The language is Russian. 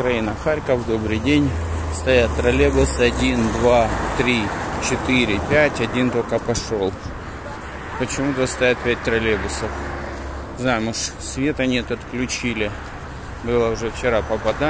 Украина, Харьков, добрый день. Стоят троллейбусы 1, 2, 3, 4, 5, один только пошел. Почему-то стоят 5 троллейбусов. Знаю, может света нет, отключили. Было уже вчера попадание.